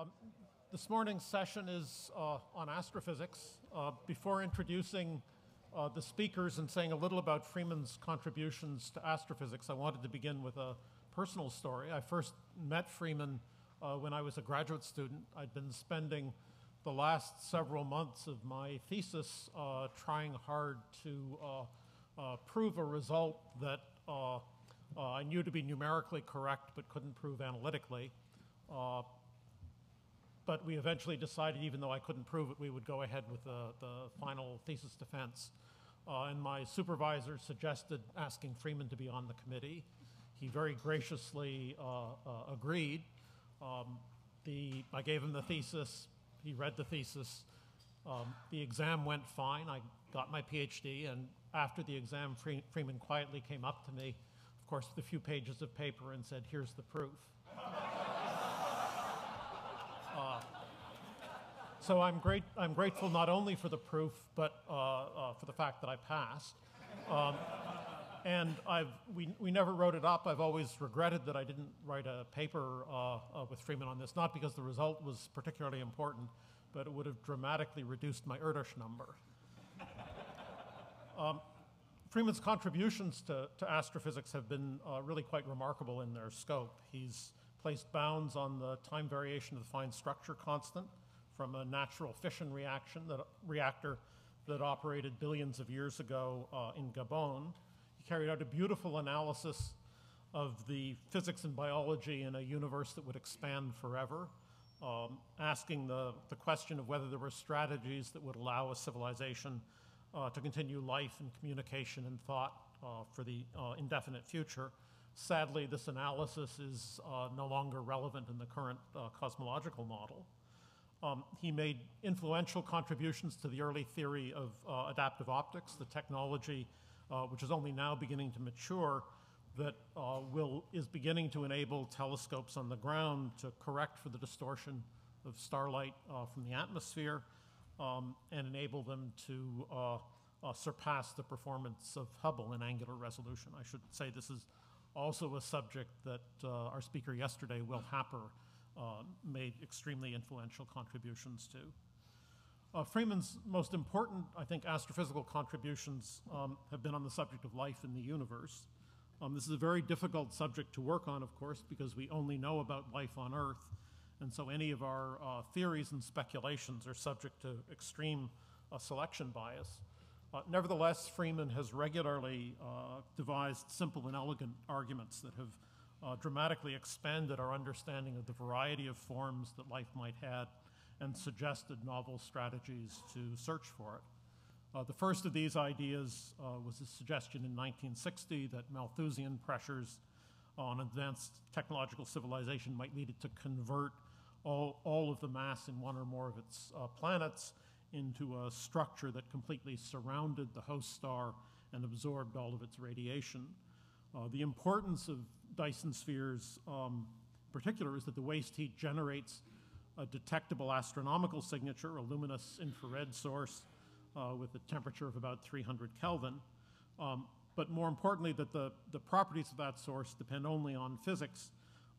Um, this morning's session is uh, on astrophysics. Uh, before introducing uh, the speakers and saying a little about Freeman's contributions to astrophysics, I wanted to begin with a personal story. I first met Freeman uh, when I was a graduate student. I'd been spending the last several months of my thesis uh, trying hard to uh, prove a result that I knew to be numerically correct but couldn't prove analytically but we eventually decided, even though I couldn't prove it, we would go ahead with the, the final thesis defense. Uh, and my supervisor suggested asking Freeman to be on the committee. He very graciously uh, uh, agreed. Um, the, I gave him the thesis. He read the thesis. Um, the exam went fine. I got my PhD, and after the exam, Freeman quietly came up to me, of course, with a few pages of paper, and said, Here's the proof. Uh, so I'm, great, I'm grateful not only for the proof, but uh, uh, for the fact that I passed. Um, and I've, we, we never wrote it up. I've always regretted that I didn't write a paper uh, uh, with Freeman on this, not because the result was particularly important, but it would have dramatically reduced my Erdős number. Um, Freeman's contributions to, to, astrophysics have been uh, really quite remarkable in their scope. He's placed bounds on the time variation of the fine structure constant from a natural fission reaction that, reactor that operated billions of years ago uh, in Gabon. He carried out a beautiful analysis of the physics and biology in a universe that would expand forever, um, asking the, the question of whether there were strategies that would allow a civilization uh, to continue life and communication and thought uh, for the uh, indefinite future. Sadly, this analysis is uh, no longer relevant in the current uh, cosmological model. Um, he made influential contributions to the early theory of uh, adaptive optics, the technology uh, which is only now beginning to mature that uh, will, is beginning to enable telescopes on the ground to correct for the distortion of starlight uh, from the atmosphere um, and enable them to surpass the performance of Hubble in angular resolution. I should say this is also a subject that uh, our speaker yesterday, Will Happer, uh, made extremely influential contributions to. Uh, Freeman's most important, I think, astrophysical contributions um, have been on the subject of life in the universe. Um, this is a very difficult subject to work on, of course, because we only know about life on Earth. And so any of our uh, theories and speculations are subject to extreme uh, selection bias. Uh, nevertheless, Freeman has regularly uh, devised simple and elegant arguments that have uh, dramatically expanded our understanding of the variety of forms that life might have and suggested novel strategies to search for it. Uh, the first of these ideas uh, was a suggestion in 1960 that Malthusian pressures on advanced technological civilization might lead it to convert all, all of the mass in one or more of its uh, planets into a structure that completely surrounded the host star and absorbed all of its radiation. Uh, the importance of Dyson spheres, um, in particular, is that the waste heat generates a detectable astronomical signature, a luminous infrared source uh, with a temperature of about 300 Kelvin. Um, but more importantly, that the, the properties of that source depend only on physics.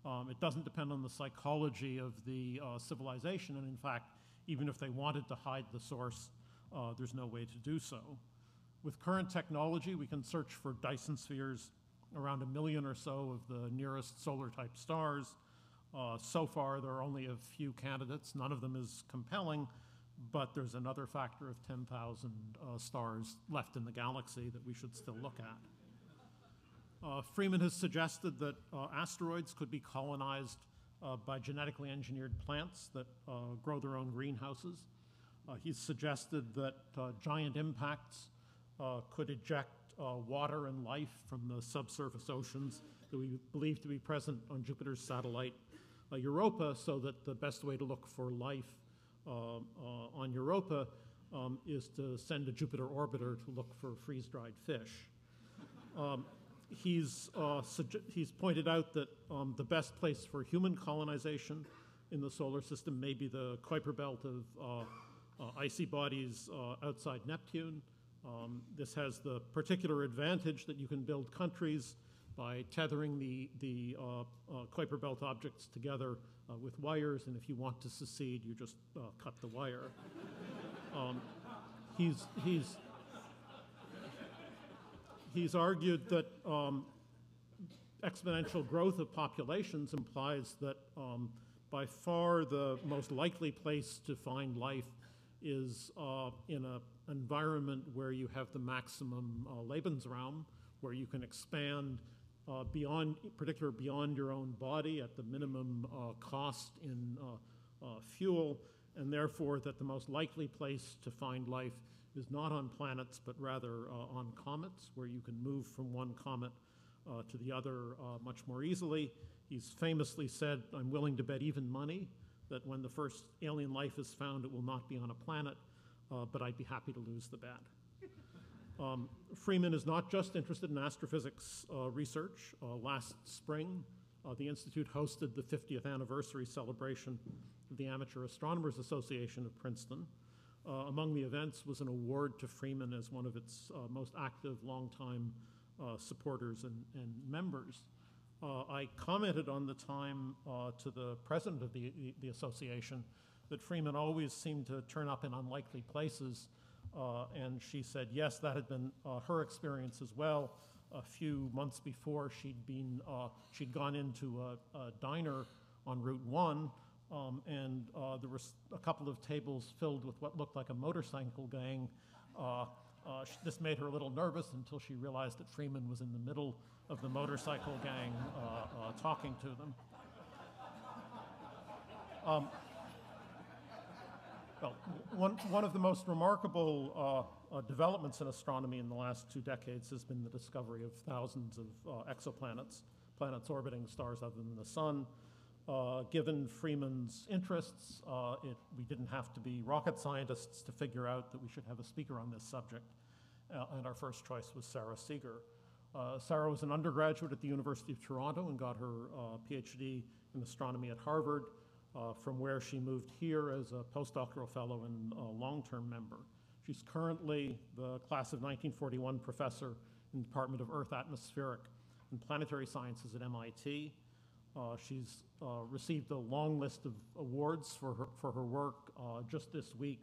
Um, it doesn't depend on the psychology of the uh, civilization, and in fact, even if they wanted to hide the source, uh, there's no way to do so. With current technology, we can search for Dyson spheres around a million or so of the nearest solar type stars. Uh, so far, there are only a few candidates. None of them is compelling, but there's another factor of 10,000 uh, stars left in the galaxy that we should still look at. Uh, Freeman has suggested that uh, asteroids could be colonized uh, by genetically engineered plants that uh, grow their own greenhouses. Uh, he's suggested that uh, giant impacts uh, could eject uh, water and life from the subsurface oceans that we believe to be present on Jupiter's satellite Europa, so that the best way to look for life on Europa um, is to send a Jupiter orbiter to look for freeze dried fish. Um, he's, uh, he's pointed out that um, the best place for human colonization in the solar system may be the Kuiper belt of uh, uh, icy bodies uh, outside Neptune. Um, this has the particular advantage that you can build countries by tethering the, the uh, uh, Kuiper belt objects together with wires, and if you want to secede, you just cut the wire. Um, he's, he's, he's argued that um, exponential growth of populations implies that um, by far the most likely place to find life is uh, in an environment where you have the maximum uh, Lebensraum, where you can expand uh, beyond, particular beyond your own body at the minimum uh, cost in uh, uh, fuel, and therefore that the most likely place to find life is not on planets, but rather on comets, where you can move from one comet uh, to the other uh, much more easily. He's famously said, I'm willing to bet even money that when the first alien life is found, it will not be on a planet, uh, but I'd be happy to lose the bet. Um, Freeman is not just interested in astrophysics uh, research. Uh, last spring, uh, the Institute hosted the 50th anniversary celebration of the Amateur Astronomers Association of Princeton. Among the events was an award to Freeman as one of its most active, longtime uh, supporters and, and members. Uh, I commented on the time uh, to the president of the, the, association that Freeman always seemed to turn up in unlikely places. Uh, and she said, yes, that had been uh, her experience as well. A few months before, she'd, been, uh, she'd gone into a, a, diner on Route 1, um, and there was a couple of tables filled with what looked like a motorcycle gang. Uh, this made her a little nervous until she realized that Freeman was in the middle of the motorcycle gang uh, uh, talking to them. Um, well, one, one of the most remarkable uh, uh, developments in astronomy in the last two decades has been the discovery of thousands of uh, exoplanets, planets orbiting stars other than the sun. Uh, given Freeman's interests, uh, it, we didn't have to be rocket scientists to figure out that we should have a speaker on this subject. Uh, and our first choice was Sara Seager. Uh, Sara was an undergraduate at the University of Toronto and got her uh, PhD in astronomy at Harvard, uh, from where she moved here as a postdoctoral fellow and long-term member. She's currently the class of 1941 professor in the Department of Earth Atmospheric and Planetary Sciences at MIT. Uh, she's uh, received a long list of awards for her, for her work. Uh, just this week,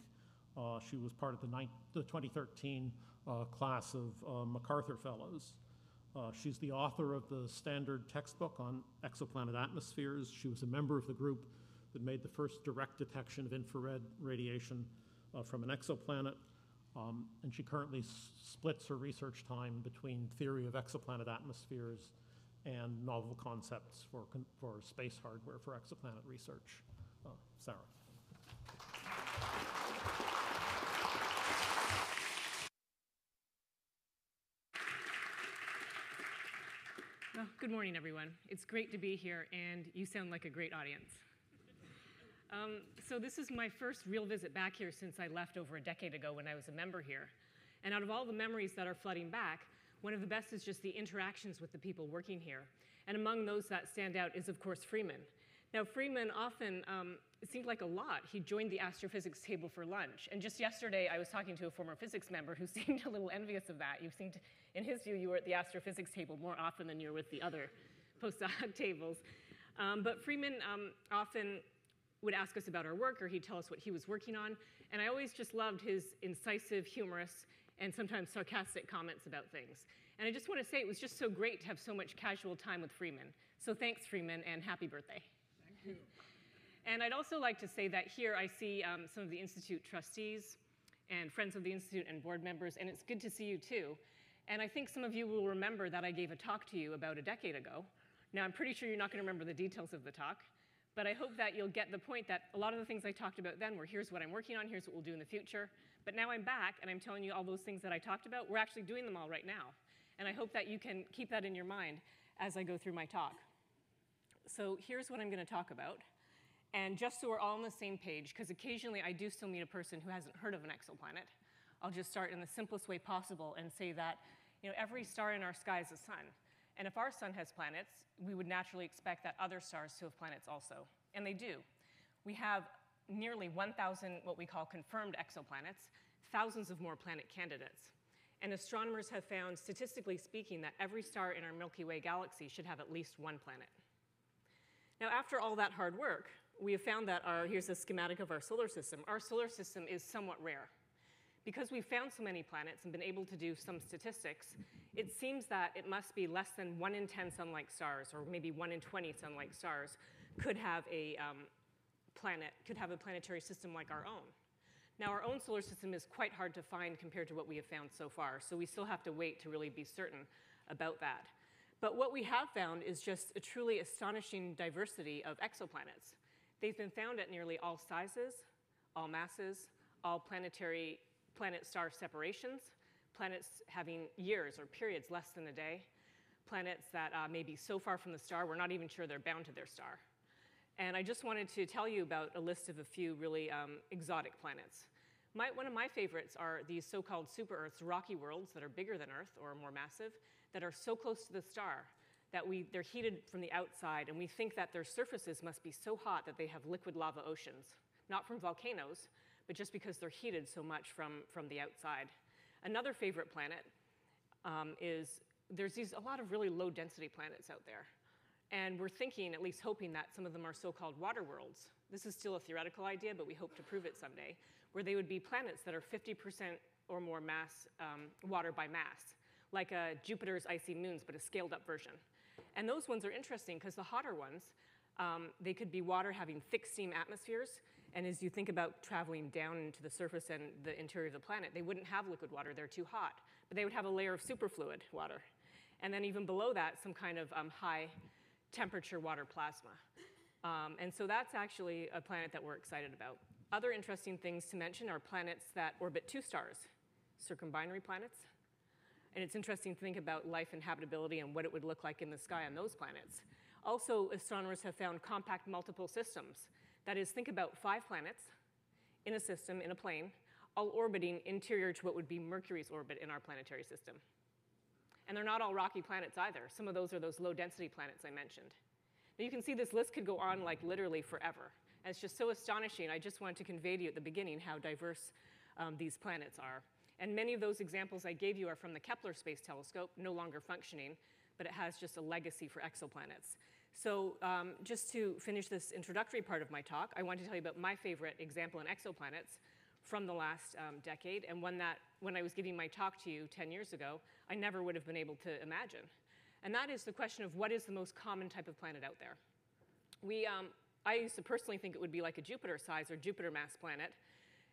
uh, she was part of the, the 2013 uh, class of uh, MacArthur Fellows. she's the author of the standard textbook on exoplanet atmospheres. She was a member of the group that made the first direct detection of infrared radiation from an exoplanet. Um, and she currently splits her research time between theory of exoplanet atmospheres and novel concepts for, for space hardware for exoplanet research. Uh, Sara. Well, good morning, everyone. It's great to be here, and you sound like a great audience. Um, so this is my first real visit back here since I left over a decade ago when I was a member here. And out of all the memories that are flooding back, one of the best is just the interactions with the people working here. And among those that stand out is, of course, Freeman. Now, Freeman often, um, it seemed like a lot, he joined the astrophysics table for lunch. And just yesterday, I was talking to a former physics member who seemed a little envious of that. You seemed, in his view, you were at the astrophysics table more often than you're with the other postdoc tables. Um, but Freeman um, often would ask us about our work, or he'd tell us what he was working on. And I always just loved his incisive, humorous, and sometimes sarcastic comments about things. And I just want to say it was just so great to have so much casual time with Freeman. So thanks, Freeman, and happy birthday. Thank you. And I'd also like to say that here I see um, some of the Institute trustees and friends of the Institute and board members, and it's good to see you too. And I think some of you will remember that I gave a talk to you about a decade ago. Now, I'm pretty sure you're not going to remember the details of the talk, but I hope that you'll get the point that a lot of the things I talked about then were here's what I'm working on, here's what we'll do in the future. But now I'm back and I'm telling you all those things that I talked about. We're actually doing them all right now. And I hope that you can keep that in your mind as I go through my talk. So here's what I'm going to talk about. And just so we're all on the same page, because occasionally I do still meet a person who hasn't heard of an exoplanet, I'll just start in the simplest way possible and say that you know, every star in our sky is a sun. And if our sun has planets, we would naturally expect that other stars to have planets also. And they do. We have nearly 1,000 what we call confirmed exoplanets, thousands of more planet candidates. And astronomers have found, statistically speaking, that every star in our Milky Way galaxy should have at least one planet. Now, after all that hard work, we have found that our, here's a schematic of our solar system. Our solar system is somewhat rare. Because we've found so many planets and been able to do some statistics, it seems that it must be less than 1 in 10 sun-like stars, or maybe 1 in 20 sun-like stars, could have a um, planet, could have a planetary system like our own. Now, our own solar system is quite hard to find compared to what we have found so far, so we still have to wait to really be certain about that. But what we have found is just a truly astonishing diversity of exoplanets. They've been found at nearly all sizes, all masses, all planetary planet star separations, planets having years or periods less than a day, planets that uh, may be so far from the star we're not even sure they're bound to their star. And I just wanted to tell you about a list of a few really um, exotic planets. My, one of my favorites are these so called super Earths, rocky worlds that are bigger than Earth or more massive, that are so close to the star that we, they're heated from the outside, and we think that their surfaces must be so hot that they have liquid lava oceans. Not from volcanoes, but just because they're heated so much from, from the outside. Another favorite planet um, is there's these, a lot of really low density planets out there. And we're thinking, at least hoping, that some of them are so called water worlds. This is still a theoretical idea, but we hope to prove it someday, where they would be planets that are 50% or more mass, um, water by mass, like uh, Jupiter's icy moons, but a scaled up version. And those ones are interesting because the hotter ones, um, they could be water having thick steam atmospheres. And as you think about traveling down into the surface and the interior of the planet, they wouldn't have liquid water, they're too hot. But they would have a layer of superfluid water. And then even below that, some kind of um, high temperature water plasma. Um, and so that's actually a planet that we're excited about. Other interesting things to mention are planets that orbit two stars, circumbinary planets. And it's interesting to think about life and habitability and what it would look like in the sky on those planets. Also, astronomers have found compact multiple systems. That is, think about five planets in a system, in a plane, all orbiting interior to what would be Mercury's orbit in our planetary system. And they're not all rocky planets either. Some of those are those low density planets I mentioned. Now you can see this list could go on like literally forever. And it's just so astonishing. I just wanted to convey to you at the beginning how diverse um, these planets are. And many of those examples I gave you are from the Kepler Space Telescope, no longer functioning, but it has just a legacy for exoplanets. So um, just to finish this introductory part of my talk, I want to tell you about my favorite example in exoplanets from the last um, decade, and one that, when I was giving my talk to you 10 years ago, I never would have been able to imagine. And that is the question of what is the most common type of planet out there. We, um, I used to personally think it would be like a Jupiter size or Jupiter mass planet.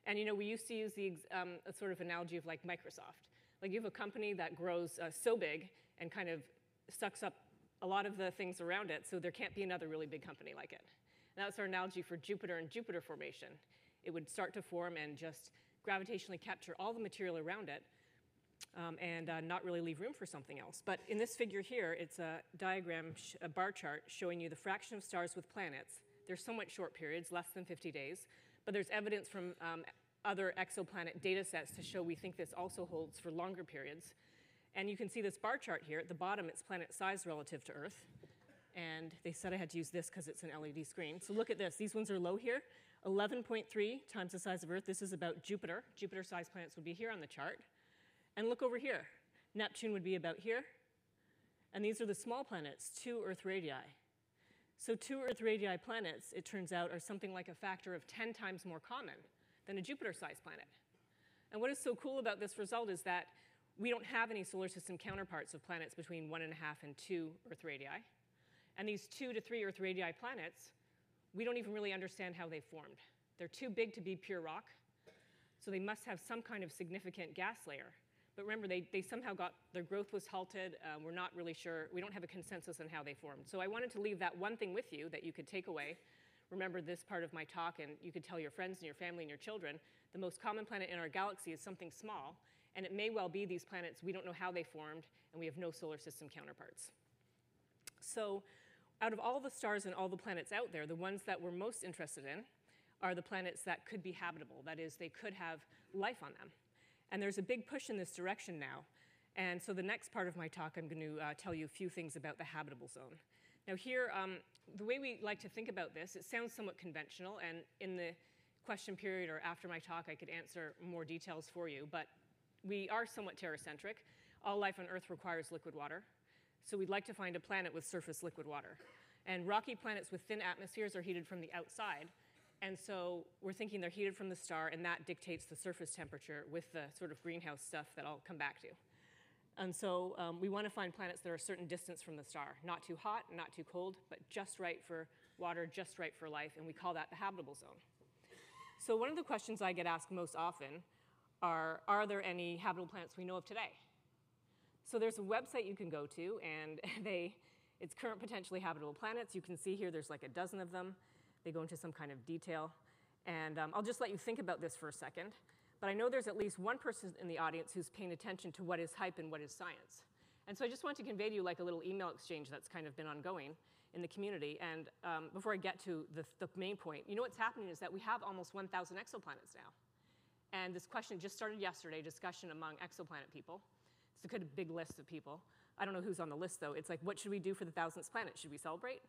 And you know, we used to use the um, sort of analogy of like Microsoft. Like you have a company that grows uh, so big and kind of sucks up a lot of the things around it, so there can't be another really big company like it. And was our analogy for Jupiter and Jupiter formation. It would start to form and just gravitationally capture all the material around it um, and uh, not really leave room for something else. But in this figure here, it's a diagram, a bar chart showing you the fraction of stars with planets. They're somewhat short periods, less than 50 days, but there's evidence from um, other exoplanet data sets to show we think this also holds for longer periods. And you can see this bar chart here. At the bottom, it's planet size relative to Earth. And they said I had to use this because it's an LED screen. So look at this. These ones are low here. 11.3 times the size of Earth. This is about Jupiter. Jupiter-sized planets would be here on the chart. And look over here. Neptune would be about here. And these are the small planets, two Earth radii. So two Earth radii planets, it turns out, are something like a factor of 10 times more common than a Jupiter-sized planet. And what is so cool about this result is that we don't have any solar system counterparts of planets between one and a half and two Earth radii. And these two to three Earth radii planets, we don't even really understand how they formed. They're too big to be pure rock, so they must have some kind of significant gas layer. But remember, they, they somehow got, their growth was halted. Uh, we're not really sure, we don't have a consensus on how they formed. So I wanted to leave that one thing with you that you could take away. Remember this part of my talk, and you could tell your friends and your family and your children the most common planet in our galaxy is something small, and it may well be these planets, we don't know how they formed, and we have no solar system counterparts. So, out of all the stars and all the planets out there, the ones that we're most interested in are the planets that could be habitable. That is, they could have life on them. And there's a big push in this direction now. And so, the next part of my talk, I'm going to uh, tell you a few things about the habitable zone. Now, here, um, the way we like to think about this, it sounds somewhat conventional, and in the question period or after my talk, I could answer more details for you. But we are somewhat terracentric. All life on Earth requires liquid water. So we'd like to find a planet with surface liquid water. And rocky planets with thin atmospheres are heated from the outside. And so we're thinking they're heated from the star, and that dictates the surface temperature with the sort of greenhouse stuff that I'll come back to. And so um, we want to find planets that are a certain distance from the star, not too hot, not too cold, but just right for water, just right for life, and we call that the habitable zone. So one of the questions I get asked most often are, are there any habitable planets we know of today? So there's a website you can go to, and they, it's current potentially habitable planets. You can see here there's like a dozen of them. They go into some kind of detail. And um, I'll just let you think about this for a second. But I know there's at least one person in the audience who's paying attention to what is hype and what is science. And so I just want to convey to you like a little email exchange that's kind of been ongoing in the community. And um, before I get to the, the main point, you know what's happening is that we have almost 1,000 exoplanets now. And this question just started yesterday, discussion among exoplanet people. It's a big list of people. I don't know who's on the list though. It's like, what should we do for the thousandth planet? Should we celebrate?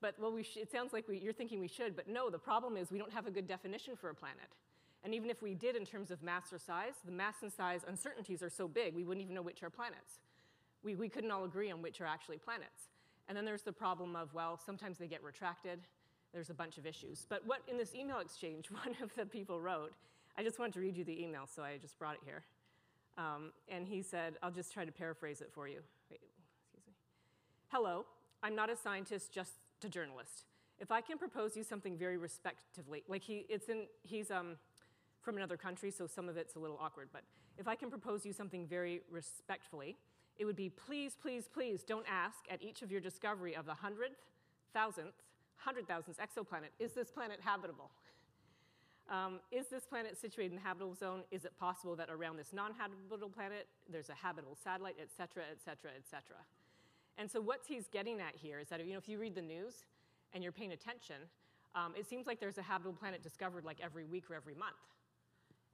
But well, we it sounds like we, you're thinking we should, but no, the problem is we don't have a good definition for a planet. And even if we did in terms of mass or size, the mass and size uncertainties are so big we wouldn't even know which are planets. We, we couldn't all agree on which are actually planets. And then there's the problem of, well, sometimes they get retracted. There's a bunch of issues. But what in this email exchange, one of the people wrote, I just wanted to read you the email, so I just brought it here. Um, and he said, I'll just try to paraphrase it for you. Wait, excuse me. Hello, I'm not a scientist, just a journalist. If I can propose you something very respectively, like he, it's in, he's um, from another country, so some of it's a little awkward, but if I can propose you something very respectfully, it would be please, please, please don't ask at each of your discovery of the hundredth, thousandth, hundred thousandth exoplanet, is this planet habitable? Um, is this planet situated in the habitable zone? Is it possible that around this non-habitable planet there's a habitable satellite, et cetera, et cetera, et cetera? And so what he's getting at here is that you know, if you read the news and you're paying attention, um, it seems like there's a habitable planet discovered like every week or every month.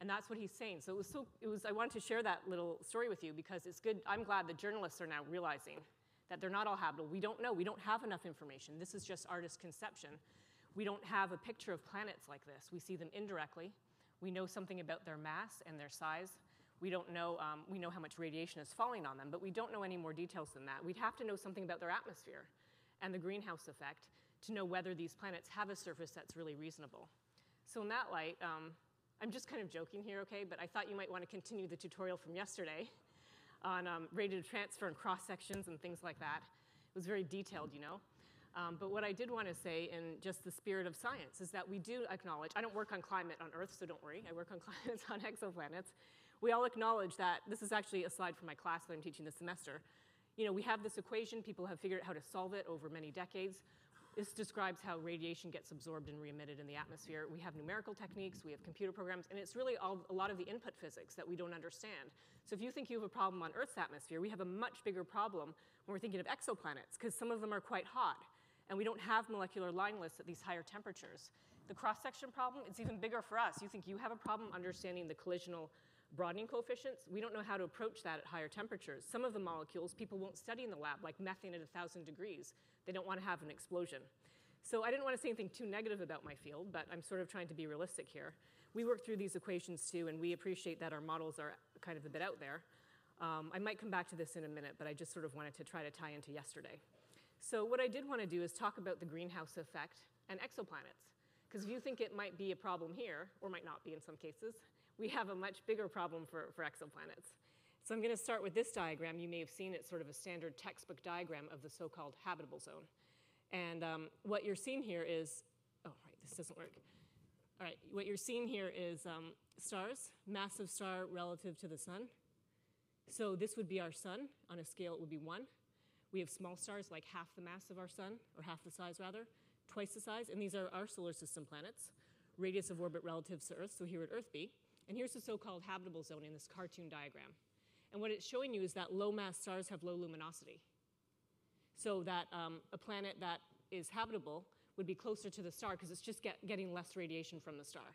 And that's what he's saying. So it was so, it was, I wanted to share that little story with you because it's good. I'm glad the journalists are now realizing that they're not all habitable. We don't know. We don't have enough information. This is just artist conception. We don't have a picture of planets like this. We see them indirectly. We know something about their mass and their size. We don't know, um, we know how much radiation is falling on them, but we don't know any more details than that. We'd have to know something about their atmosphere and the greenhouse effect to know whether these planets have a surface that's really reasonable. So in that light, um, I'm just kind of joking here, okay, but I thought you might want to continue the tutorial from yesterday on um, transfer and cross sections and things like that. It was very detailed, you know. Um, but what I did want to say, in just the spirit of science, is that we do acknowledge, I don't work on climate on Earth, so don't worry, I work on climates on exoplanets. We all acknowledge that, this is actually a slide from my class that I'm teaching this semester. You know, we have this equation, people have figured out how to solve it over many decades. This describes how radiation gets absorbed and re-emitted in the atmosphere. We have numerical techniques, we have computer programs, and it's really all, a lot of the input physics that we don't understand. So if you think you have a problem on Earth's atmosphere, we have a much bigger problem when we're thinking of exoplanets, because some of them are quite hot and we don't have molecular line lists at these higher temperatures. The cross-section problem, it's even bigger for us. You think you have a problem understanding the collisional broadening coefficients? We don't know how to approach that at higher temperatures. Some of the molecules people won't study in the lab, like methane at 1,000 degrees. They don't want to have an explosion. So I didn't want to say anything too negative about my field, but I'm sort of trying to be realistic here. We work through these equations too, and we appreciate that our models are kind of a bit out there. Um, I might come back to this in a minute, but I just sort of wanted to try to tie into yesterday. So what I did want to do is talk about the greenhouse effect and exoplanets. Because if you think it might be a problem here, or might not be in some cases, we have a much bigger problem for, for exoplanets. So I'm going to start with this diagram. You may have seen it sort of a standard textbook diagram of the so-called habitable zone. And um, what you're seeing here is, oh, right, this doesn't work. All right, what you're seeing here is um, stars, massive star relative to the sun. So this would be our sun. On a scale, it would be one. We have small stars like half the mass of our sun, or half the size rather, twice the size, and these are our solar system planets, radius of orbit relative to Earth, so here at Earth be. And here's the so-called habitable zone in this cartoon diagram. And what it's showing you is that low mass stars have low luminosity. So that um, a planet that is habitable would be closer to the star because it's just get, getting less radiation from the star.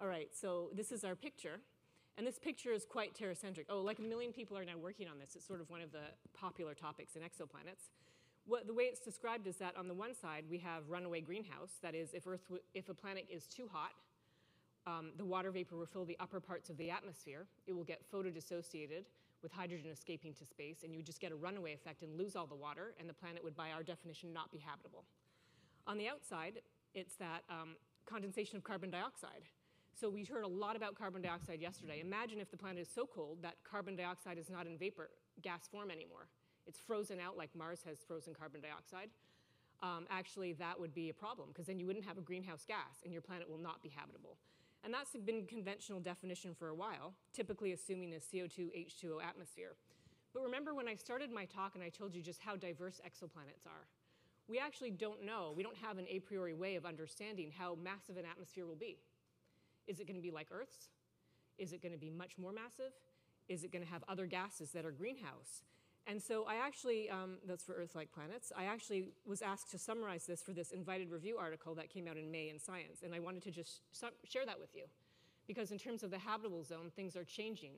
All right, so this is our picture. And this picture is quite terracentric. Oh, like a million people are now working on this. It's sort of one of the popular topics in exoplanets. What, the way it's described is that on the one side, we have runaway greenhouse. That is, if, Earth if a planet is too hot, um, the water vapor will fill the upper parts of the atmosphere. It will get photodissociated with hydrogen escaping to space, and you would just get a runaway effect and lose all the water, and the planet would, by our definition, not be habitable. On the outside, it's that um, condensation of carbon dioxide. So we heard a lot about carbon dioxide yesterday. Imagine if the planet is so cold that carbon dioxide is not in vapor gas form anymore. It's frozen out like Mars has frozen carbon dioxide. Um, actually, that would be a problem because then you wouldn't have a greenhouse gas and your planet will not be habitable. And that's been conventional definition for a while, typically assuming a CO2 H2O atmosphere. But remember when I started my talk and I told you just how diverse exoplanets are? We actually don't know, we don't have an a priori way of understanding how massive an atmosphere will be. Is it going to be like Earth's? Is it going to be much more massive? Is it going to have other gases that are greenhouse? And so I actually, um, that's for Earth like planets, I actually was asked to summarize this for this invited review article that came out in May in Science. And I wanted to just share that with you. Because in terms of the habitable zone, things are changing.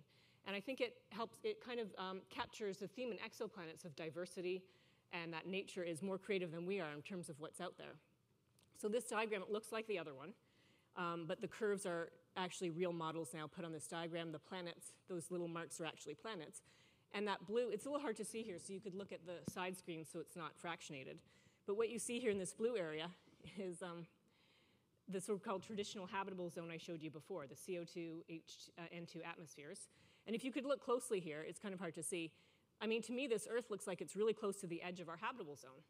And I think it helps, it kind of um, captures the theme in exoplanets of diversity and that nature is more creative than we are in terms of what's out there. So this diagram, it looks like the other one, um, but the curves are actually real models now put on this diagram. The planets, those little marks are actually planets. And that blue, it's a little hard to see here, so you could look at the side screen so it's not fractionated. But what you see here in this blue area is um, the so-called traditional habitable zone I showed you before, the CO2, H, uh, N2 atmospheres. And if you could look closely here, it's kind of hard to see. I mean, to me, this Earth looks like it's really close to the edge of our habitable zone.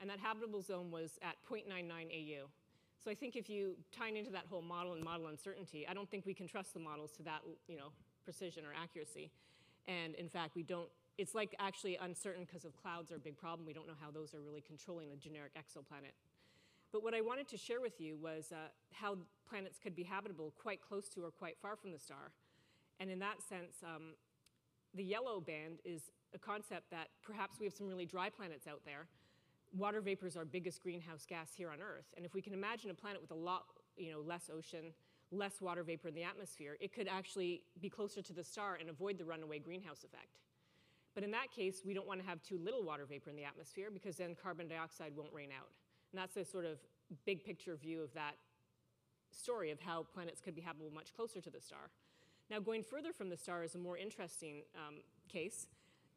And that habitable zone was at 0.99 AU. So I think if you tie into that whole model and model uncertainty, I don't think we can trust the models to that, you know, precision or accuracy. And in fact, we don't, it's like actually uncertain because of clouds are a big problem. We don't know how those are really controlling a generic exoplanet. But what I wanted to share with you was uh, how planets could be habitable quite close to or quite far from the star. And in that sense, um, the yellow band is a concept that perhaps we have some really dry planets out there. Water vapor is our biggest greenhouse gas here on Earth. And if we can imagine a planet with a lot, you know, less ocean, less water vapor in the atmosphere, it could actually be closer to the star and avoid the runaway greenhouse effect. But in that case, we don't want to have too little water vapor in the atmosphere because then carbon dioxide won't rain out. And that's a sort of big picture view of that story of how planets could be habitable much closer to the star. Now, going further from the star is a more interesting um, case,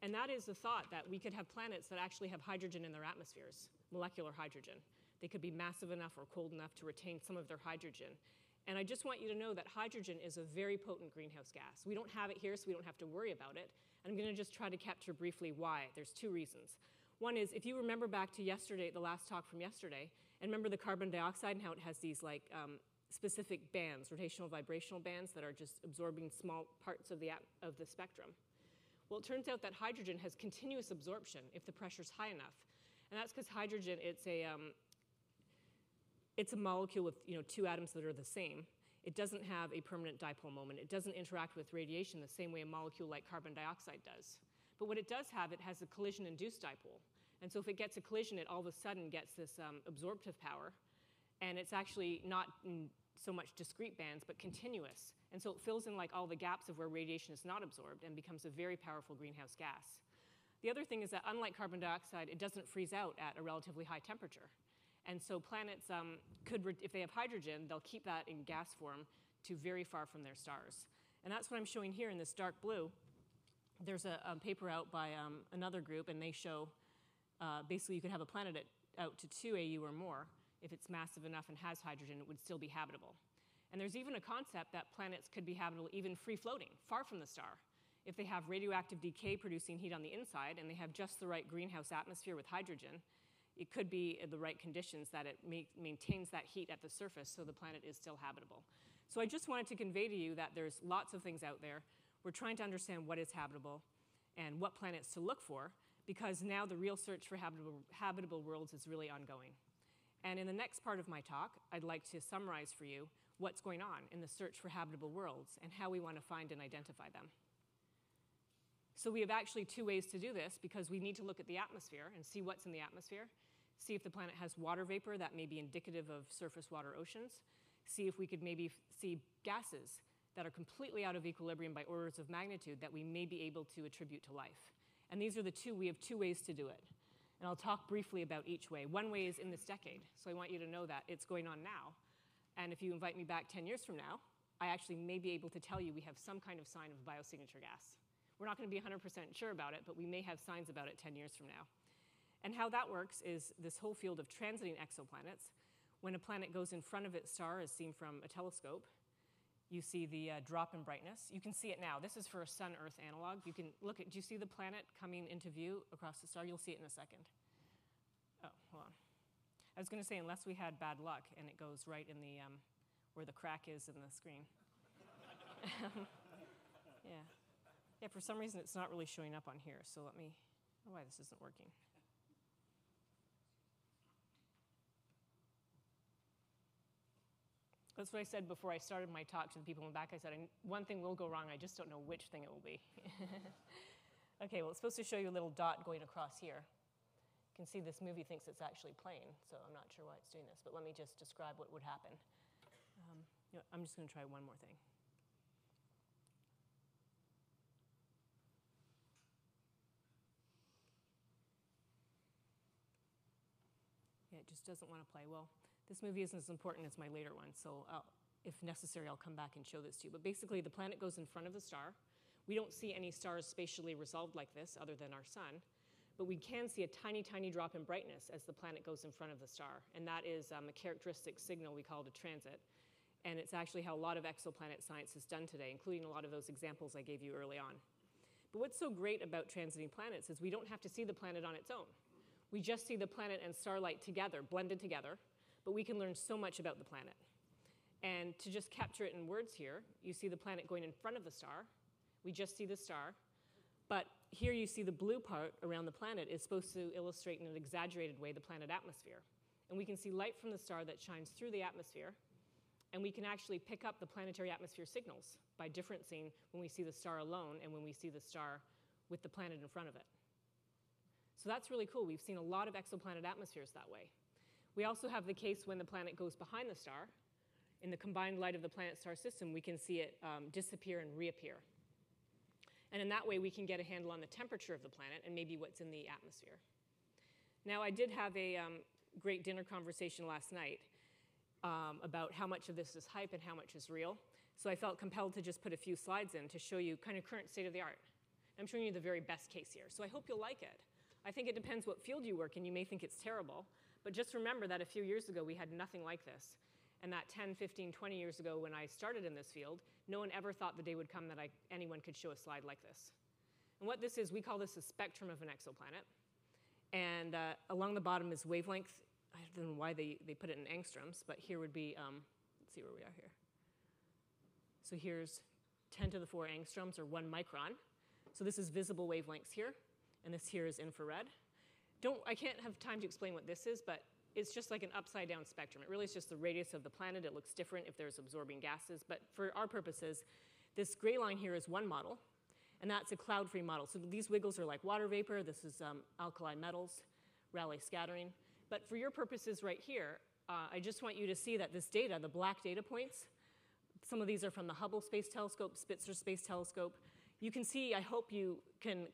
and that is the thought that we could have planets that actually have hydrogen in their atmospheres, molecular hydrogen. They could be massive enough or cold enough to retain some of their hydrogen. And I just want you to know that hydrogen is a very potent greenhouse gas. We don't have it here, so we don't have to worry about it. And I'm going to just try to capture briefly why. There's two reasons. One is if you remember back to yesterday, the last talk from yesterday, and remember the carbon dioxide and how it has these like um, specific bands, rotational vibrational bands that are just absorbing small parts of the, of the spectrum. Well, it turns out that hydrogen has continuous absorption if the pressure's high enough. And that's because hydrogen, it's a, um, it's a molecule with you know, two atoms that are the same. It doesn't have a permanent dipole moment. It doesn't interact with radiation the same way a molecule like carbon dioxide does. But what it does have, it has a collision-induced dipole. And so if it gets a collision, it all of a sudden gets this um, absorptive power. And it's actually not so much discrete bands, but continuous. And so it fills in like all the gaps of where radiation is not absorbed and becomes a very powerful greenhouse gas. The other thing is that unlike carbon dioxide, it doesn't freeze out at a relatively high temperature. And so planets um, could, if they have hydrogen, they'll keep that in gas form to very far from their stars. And that's what I'm showing here in this dark blue. There's a, a paper out by um, another group, and they show uh, basically you could have a planet at, out to 2 AU or more. If it's massive enough and has hydrogen, it would still be habitable. And there's even a concept that planets could be habitable even free floating, far from the star. If they have radioactive decay producing heat on the inside and they have just the right greenhouse atmosphere with hydrogen, it could be the right conditions that it ma- maintains that heat at the surface so the planet is still habitable. So I just wanted to convey to you that there's lots of things out there. We're trying to understand what is habitable and what planets to look for because now the real search for habitable, habitable worlds is really ongoing. And in the next part of my talk, I'd like to summarize for you what's going on in the search for habitable worlds and how we want to find and identify them. So we have actually two ways to do this because we need to look at the atmosphere and see what's in the atmosphere see if the planet has water vapor that may be indicative of surface water oceans, see if we could maybe see gases that are completely out of equilibrium by orders of magnitude that we may be able to attribute to life. And these are the two, we have two ways to do it. And I'll talk briefly about each way. One way is in this decade, so I want you to know that it's going on now. And if you invite me back 10 years from now, I actually may be able to tell you we have some kind of sign of biosignature gas. We're not going to be 100% sure about it, but we may have signs about it 10 years from now. And how that works is this whole field of transiting exoplanets. When a planet goes in front of its star, as seen from a telescope, you see the uh, drop in brightness. You can see it now. This is for a Sun Earth analog. You can look at, do you see the planet coming into view across the star? You'll see it in a second. Oh, hold on. I was going to say, unless we had bad luck and it goes right in the, um, where the crack is in the screen. yeah. Yeah, for some reason it's not really showing up on here, so let me, oh, why this isn't working. That's what I said before I started my talk to the people in the back. I said, one thing will go wrong, I just don't know which thing it will be. okay, well, it's supposed to show you a little dot going across here. You can see this movie thinks it's actually playing, so I'm not sure why it's doing this, but let me just describe what would happen. Um, you know, I'm just going to try one more thing. Yeah, it just doesn't want to play. Well, this movie isn't as important as my later one, so I'll, if necessary, I'll come back and show this to you. But basically, the planet goes in front of the star. We don't see any stars spatially resolved like this other than our sun, but we can see a tiny, tiny drop in brightness as the planet goes in front of the star. And that is um, a characteristic signal we call a transit. And it's actually how a lot of exoplanet science is done today, including a lot of those examples I gave you early on. But what's so great about transiting planets is we don't have to see the planet on its own. We just see the planet and starlight together, blended together, but we can learn so much about the planet. And to just capture it in words here, you see the planet going in front of the star. We just see the star. But here you see the blue part around the planet is supposed to illustrate in an exaggerated way the planet atmosphere. And we can see light from the star that shines through the atmosphere. And we can actually pick up the planetary atmosphere signals by differencing when we see the star alone and when we see the star with the planet in front of it. So that's really cool. We've seen a lot of exoplanet atmospheres that way. We also have the case when the planet goes behind the star. In the combined light of the planet star system, we can see it um, disappear and reappear. And in that way, we can get a handle on the temperature of the planet and maybe what's in the atmosphere. Now, I did have a um, great dinner conversation last night um, about how much of this is hype and how much is real. So I felt compelled to just put a few slides in to show you kind of current state of the art. I'm showing you the very best case here. So I hope you'll like it. I think it depends what field you work in. You may think it's terrible. But just remember that a few years ago, we had nothing like this. And that 10, 15, 20 years ago, when I started in this field, no one ever thought the day would come that I, anyone could show a slide like this. And what this is, we call this a spectrum of an exoplanet. And uh, along the bottom is wavelength. I don't know why they, they put it in angstroms, but here would be, um, let's see where we are here. So here's 10 to the 4 angstroms, or 1 micron. So this is visible wavelengths here and this here is infrared. Don't, I can't have time to explain what this is, but it's just like an upside down spectrum. It really is just the radius of the planet. It looks different if there's absorbing gases, but for our purposes, this gray line here is one model, and that's a cloud-free model. So these wiggles are like water vapor. This is um, alkali metals, Rayleigh scattering. But for your purposes right here, uh, I just want you to see that this data, the black data points, some of these are from the Hubble Space Telescope, Spitzer Space Telescope. You can see, I hope you can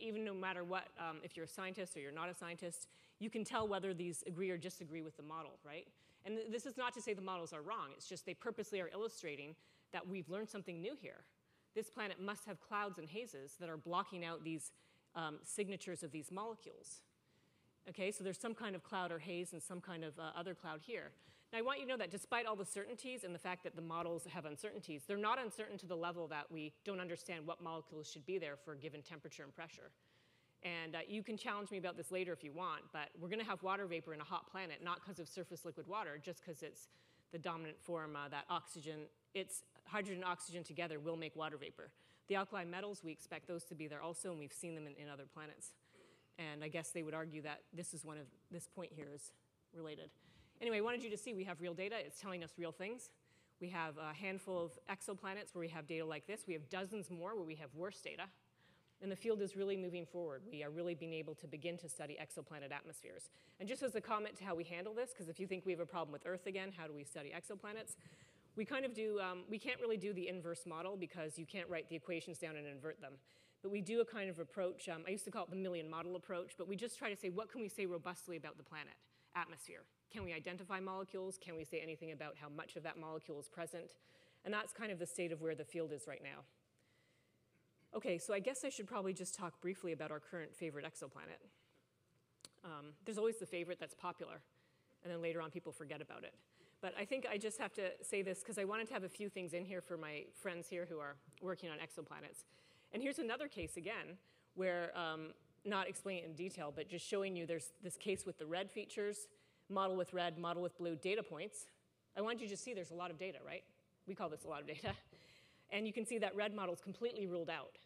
even no matter what, um, if you're a scientist or you're not a scientist, you can tell whether these agree or disagree with the model, right? And th this is not to say the models are wrong, it's just they purposely are illustrating that we've learned something new here. This planet must have clouds and hazes that are blocking out these um, signatures of these molecules. Okay, so there's some kind of cloud or haze and some kind of uh, other cloud here. Now, I want you to know that despite all the certainties and the fact that the models have uncertainties, they're not uncertain to the level that we don't understand what molecules should be there for a given temperature and pressure. And uh, you can challenge me about this later if you want, but we're going to have water vapor in a hot planet, not because of surface liquid water, just because it's the dominant form uh, that oxygen, it's hydrogen and oxygen together will make water vapor. The alkali metals, we expect those to be there also, and we've seen them in, in other planets. And I guess they would argue that this is one of, this point here is related. Anyway, I wanted you to see we have real data. It's telling us real things. We have a handful of exoplanets where we have data like this. We have dozens more where we have worse data. And the field is really moving forward. We are really being able to begin to study exoplanet atmospheres. And just as a comment to how we handle this, because if you think we have a problem with Earth again, how do we study exoplanets? We kind of do, um, we can't really do the inverse model because you can't write the equations down and invert them. But we do a kind of approach, um, I used to call it the million model approach, but we just try to say, what can we say robustly about the planet, atmosphere? Can we identify molecules? Can we say anything about how much of that molecule is present? And that's kind of the state of where the field is right now. Okay, so I guess I should probably just talk briefly about our current favorite exoplanet. Um, there's always the favorite that's popular, and then later on people forget about it. But I think I just have to say this because I wanted to have a few things in here for my friends here who are working on exoplanets. And here's another case again where, um, not explaining in detail, but just showing you there's this case with the red features, model with red, model with blue data points. I want you to see there's a lot of data, right? We call this a lot of data. And you can see that red model is completely ruled out.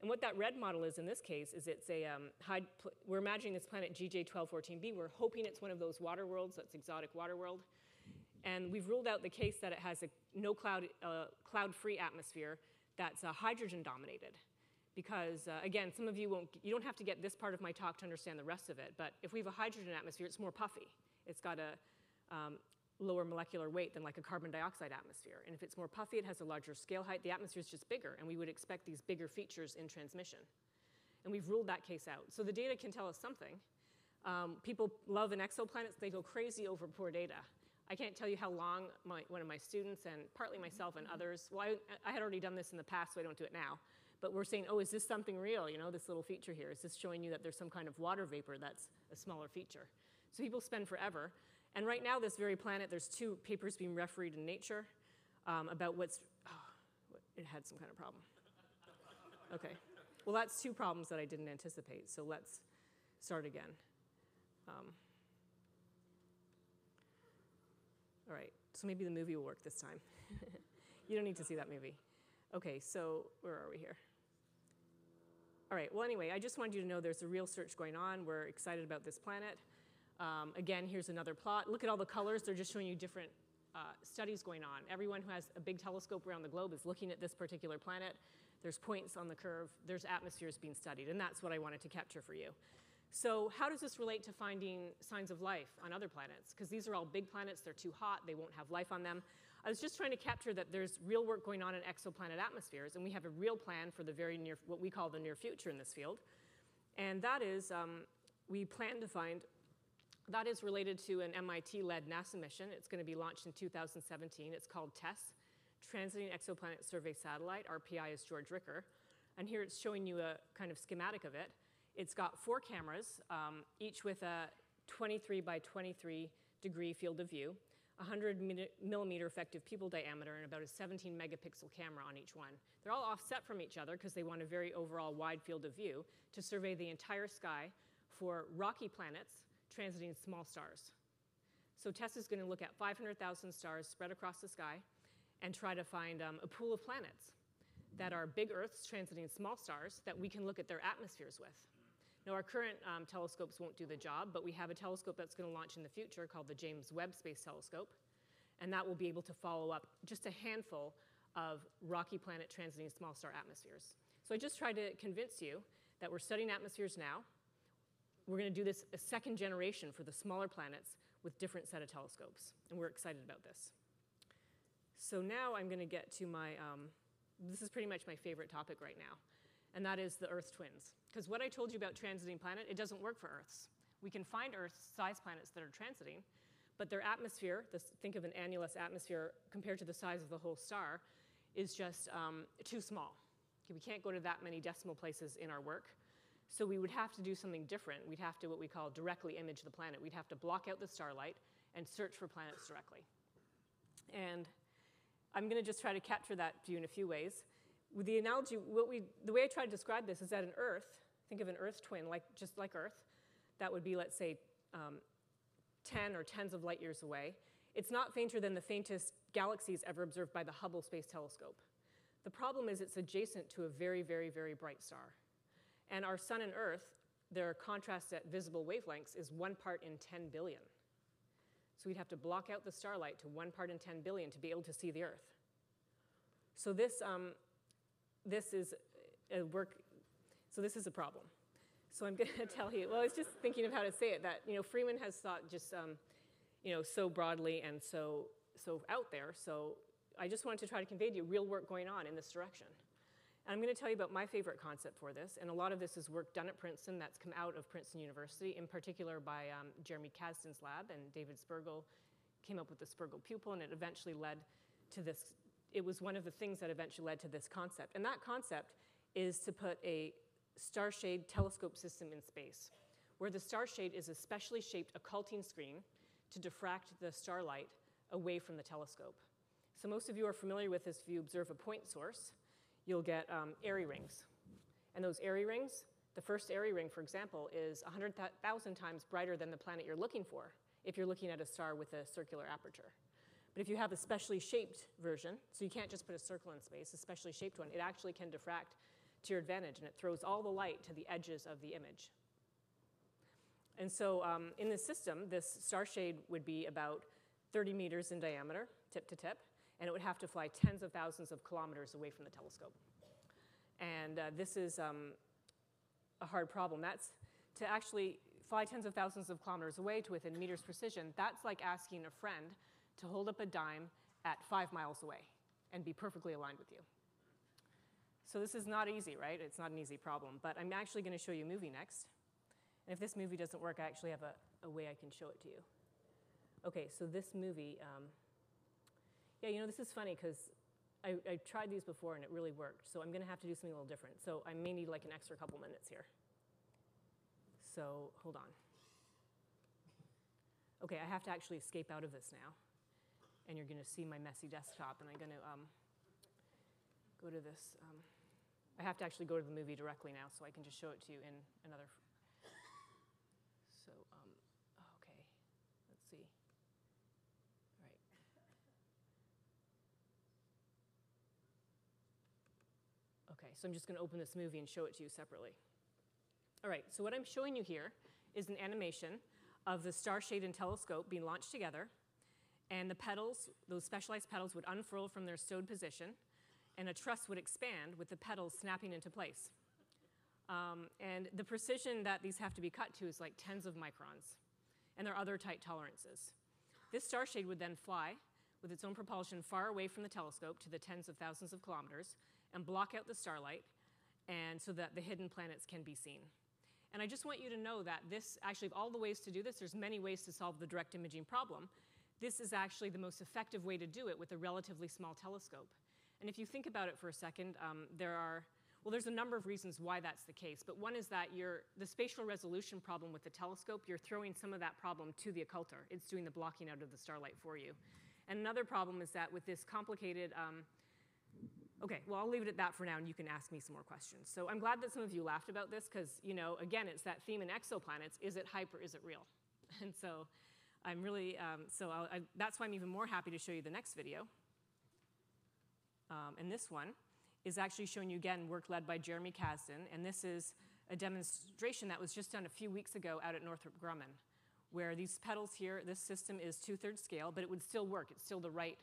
And what that red model is in this case is it's a um, high, we're imagining this planet GJ1214b. We're hoping it's one of those water worlds, that's exotic water world. And we've ruled out the case that it has a no cloud, uh, cloud-free atmosphere that's uh, hydrogen dominated. Because uh, again, some of you won't, you don't have to get this part of my talk to understand the rest of it, but if we have a hydrogen atmosphere, it's more puffy. It's got a um, lower molecular weight than like a carbon dioxide atmosphere. And if it's more puffy, it has a larger scale height, the atmosphere is just bigger, and we would expect these bigger features in transmission. And we've ruled that case out. So the data can tell us something. Um, people love an exoplanets, they go crazy over poor data. I can't tell you how long my, one of my students, and partly myself and others, well, I, I had already done this in the past, so I don't do it now, but we're saying, oh, is this something real? You know, this little feature here, is this showing you that there's some kind of water vapor that's a smaller feature? So people spend forever. And right now, this very planet, there's two papers being refereed in Nature um, about what's, oh, it had some kind of problem. Okay. Well, that's two problems that I didn't anticipate, so let's start again. Um, all right, so maybe the movie will work this time. you don't need to see that movie. Okay, so where are we here? All right, well, anyway, I just wanted you to know there's a real search going on. We're excited about this planet. Um, again, here's another plot. Look at all the colors. They're just showing you different uh, studies going on. Everyone who has a big telescope around the globe is looking at this particular planet. There's points on the curve. There's atmospheres being studied, and that's what I wanted to capture for you. So how does this relate to finding signs of life on other planets? Because these are all big planets. They're too hot. They won't have life on them. I was just trying to capture that there's real work going on in exoplanet atmospheres, and we have a real plan for the very near, what we call the near future in this field. And that is, um, we plan to find that is related to an MIT-led NASA mission. It's going to be launched in 2017. It's called TESS, Transiting Exoplanet Survey Satellite. Our PI is George Ricker. And here it's showing you a kind of schematic of it. It's got four cameras, um, each with a 23 by 23 degree field of view, 100 millimeter effective pupil diameter, and about a 17 megapixel camera on each one. They're all offset from each other because they want a very overall wide field of view to survey the entire sky for rocky planets transiting small stars. So TESS is going to look at 500,000 stars spread across the sky and try to find um, a pool of planets that are big Earths transiting small stars that we can look at their atmospheres with. Now, our current um, telescopes won't do the job, but we have a telescope that's going to launch in the future called the James Webb Space Telescope, and that will be able to follow up just a handful of rocky planet transiting small star atmospheres. So I just tried to convince you that we're studying atmospheres now, we're going to do this a second generation for the smaller planets with different set of telescopes, and we're excited about this. So now I'm going to get to my, um, this is pretty much my favorite topic right now, and that is the Earth twins. Because what I told you about transiting planet, it doesn't work for Earths. We can find Earth-sized planets that are transiting, but their atmosphere, this, think of an annulus atmosphere compared to the size of the whole star, is just um, too small. We can't go to that many decimal places in our work. So we would have to do something different. We'd have to what we call directly image the planet. We'd have to block out the starlight and search for planets directly. And I'm going to just try to capture that view in a few ways. The analogy, what we, the way I try to describe this is that an Earth, think of an Earth twin, like, just like Earth, that would be, let's say, um, 10 or tens of light years away. It's not fainter than the faintest galaxies ever observed by the Hubble Space Telescope. The problem is it's adjacent to a very, very, very bright star. And our sun and Earth, their contrast at visible wavelengths is one part in 10 billion. So we'd have to block out the starlight to one part in 10 billion to be able to see the Earth. So this, um, this is a work, so this is a problem. So I'm going to tell you, well, I was just thinking of how to say it, that, you know, Freeman has thought just, um, you know, so broadly and so, so out there. So I just wanted to try to convey to you real work going on in this direction. And I'm going to tell you about my favorite concept for this, and a lot of this is work done at Princeton that's come out of Princeton University, in particular by um, Jeremy Kasdin's lab, and David Spergel came up with the Spergel pupil, and it eventually led to this it was one of the things that eventually led to this concept. And that concept is to put a starshade telescope system in space, where the starshade is a specially shaped occulting screen to diffract the starlight away from the telescope. So most of you are familiar with this if you observe a point source, you'll get um, airy rings. And those airy rings, the first airy ring, for example, is 100,000 times brighter than the planet you're looking for if you're looking at a star with a circular aperture. But if you have a specially shaped version, so you can't just put a circle in space, a specially shaped one, it actually can diffract to your advantage and it throws all the light to the edges of the image. And so um, in this system, this star shade would be about 30 meters in diameter, tip to tip, and it would have to fly tens of thousands of kilometers away from the telescope. And uh, this is um, a hard problem. That's to actually fly tens of thousands of kilometers away to within meters precision, that's like asking a friend to hold up a dime at five miles away and be perfectly aligned with you. So this is not easy, right? It's not an easy problem. But I'm actually going to show you a movie next. And if this movie doesn't work, I actually have a, a way I can show it to you. Okay, so this movie, um, yeah, you know, this is funny because I, I tried these before and it really worked. So I'm going to have to do something a little different. So I may need like an extra couple minutes here. So hold on. Okay, I have to actually escape out of this now and you're going to see my messy desktop, and I'm going to um, go to this. Um, I have to actually go to the movie directly now, so I can just show it to you in another. So, um, okay, let's see. Okay, so I'm just going to open this movie and show it to you separately. All right, so what I'm showing you here is an animation of the Starshade and telescope being launched together and the petals, those specialized petals, would unfurl from their stowed position, and a truss would expand with the petals snapping into place. Um, and the precision that these have to be cut to is like tens of microns, and there are other tight tolerances. This star shade would then fly with its own propulsion far away from the telescope to the tens of thousands of kilometers and block out the starlight and so that the hidden planets can be seen. And I just want you to know that this, actually, of all the ways to do this, there's many ways to solve the direct imaging problem this is actually the most effective way to do it with a relatively small telescope. And if you think about it for a second, um, there are, well, there's a number of reasons why that's the case. But one is that you're, the spatial resolution problem with the telescope, you're throwing some of that problem to the occulter. It's doing the blocking out of the starlight for you. And another problem is that with this complicated, um, okay, well, I'll leave it at that for now, and you can ask me some more questions. So I'm glad that some of you laughed about this, because, you know, again, it's that theme in exoplanets, is it hype or is it real? And so I'm really, um, so I, that's why I'm even more happy to show you the next video. Um, and this one is actually showing you again work led by Jeremy Kasdin, and this is a demonstration that was just done a few weeks ago out at Northrop Grumman, where these petals here, this system is two-thirds scale, but it would still work. It's still the right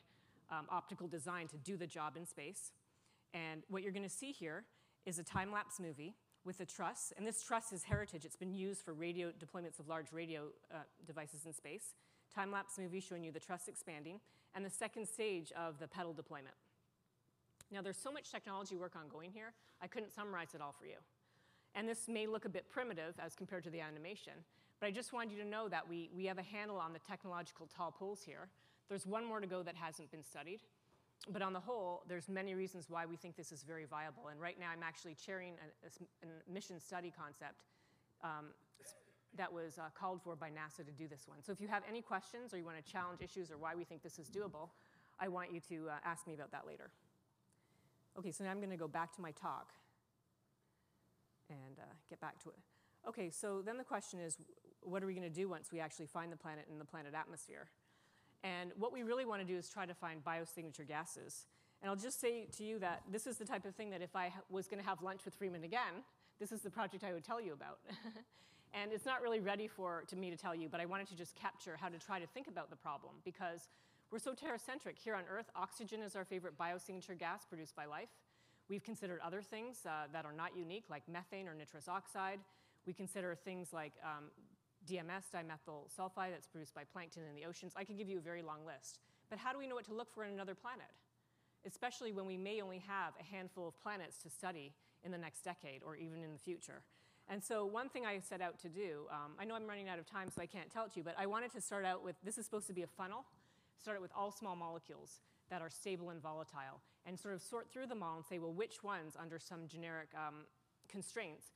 um, optical design to do the job in space. And what you're going to see here is a time-lapse movie with a truss, and this truss is heritage. It's been used for radio deployments of large radio uh, devices in space. Time-lapse movie showing you the truss expanding, and the second stage of the petal deployment. Now there's so much technology work ongoing here, I couldn't summarize it all for you. And this may look a bit primitive as compared to the animation, but I just wanted you to know that we, we have a handle on the technological tall poles here. There's one more to go that hasn't been studied. But on the whole, there's many reasons why we think this is very viable. And right now, I'm actually chairing a, a mission study concept um, that was uh, called for by NASA to do this one. So if you have any questions or you want to challenge issues or why we think this is doable, I want you to uh, ask me about that later. Okay, so now I'm going to go back to my talk and uh, get back to it. Okay, so then the question is, what are we going to do once we actually find the planet in the planet atmosphere? And what we really want to do is try to find biosignature gases. And I'll just say to you that this is the type of thing that if I was going to have lunch with Freeman again, this is the project I would tell you about. and it's not really ready for to me to tell you, but I wanted to just capture how to try to think about the problem because we're so terracentric. Here on Earth, oxygen is our favorite biosignature gas produced by life. We've considered other things uh, that are not unique, like methane or nitrous oxide. We consider things like um, DMS, dimethyl sulfide, that's produced by plankton in the oceans. I could give you a very long list. But how do we know what to look for in another planet? Especially when we may only have a handful of planets to study in the next decade or even in the future. And so one thing I set out to do, um, I know I'm running out of time, so I can't tell it to you, but I wanted to start out with, this is supposed to be a funnel, start it with all small molecules. that are stable and volatile, and sort of sort through them all and say, well, which ones, under some generic um, constraints,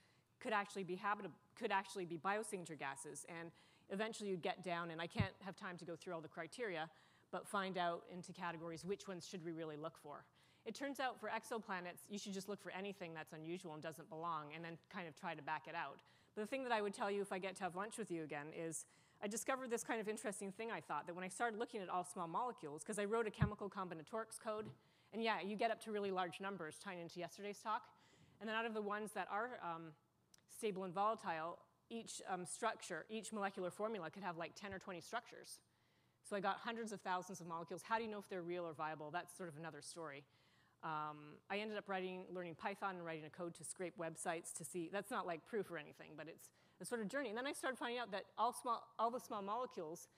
could actually be habitable, could actually be biosignature gases. And eventually you'd get down, and I can't have time to go through all the criteria, but find out into categories which ones should we really look for. It turns out for exoplanets, you should just look for anything that's unusual and doesn't belong, and then kind of try to back it out. But the thing that I would tell you if I get to have lunch with you again is I discovered this kind of interesting thing I thought that when I started looking at all small molecules, because I wrote a chemical combinatorics code, and yeah, you get up to really large numbers tying into yesterday's talk. And then out of the ones that are um, stable and volatile, each um, structure, each molecular formula could have like 10 or 20 structures. So I got hundreds of thousands of molecules. How do you know if they're real or viable? That's sort of another story. Um, I ended up writing, learning Python and writing a code to scrape websites to see. That's not like proof or anything, but it's a sort of journey. And then I started finding out that all, small, all the small molecules,